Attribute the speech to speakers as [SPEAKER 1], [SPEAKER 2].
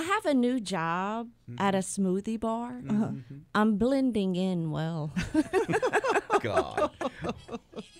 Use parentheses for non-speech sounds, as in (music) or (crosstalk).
[SPEAKER 1] I have a new job at a mm-hmm. smoothie bar. Mm-hmm. I'm blending in well. (laughs)
[SPEAKER 2] God. (laughs)